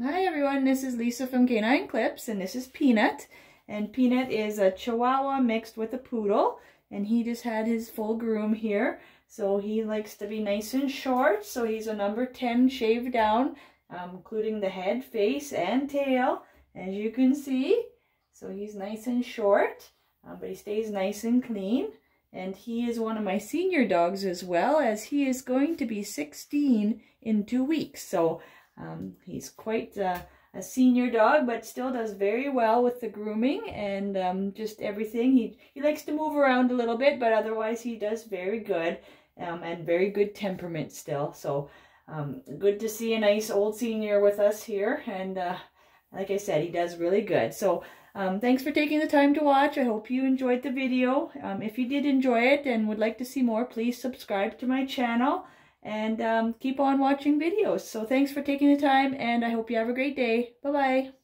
Hi everyone, this is Lisa from K9 Clipz and this is Peanut. And Peanut is a Chihuahua mixed with a Poodle and he just had his full groom here. So he likes to be nice and short, so he's a number 10 shaved down, um, including the head, face, and tail, as you can see. So he's nice and short, uh, but he stays nice and clean. And he is one of my senior dogs as well, as he is going to be 16 in two weeks. So um, he's quite uh, a senior dog, but still does very well with the grooming and um, just everything. He, he likes to move around a little bit, but otherwise he does very good um, and very good temperament still. So um, good to see a nice old senior with us here. And uh, like I said, he does really good. So um, thanks for taking the time to watch. I hope you enjoyed the video. Um, if you did enjoy it and would like to see more, please subscribe to my channel and um, keep on watching videos. So thanks for taking the time, and I hope you have a great day. Bye-bye.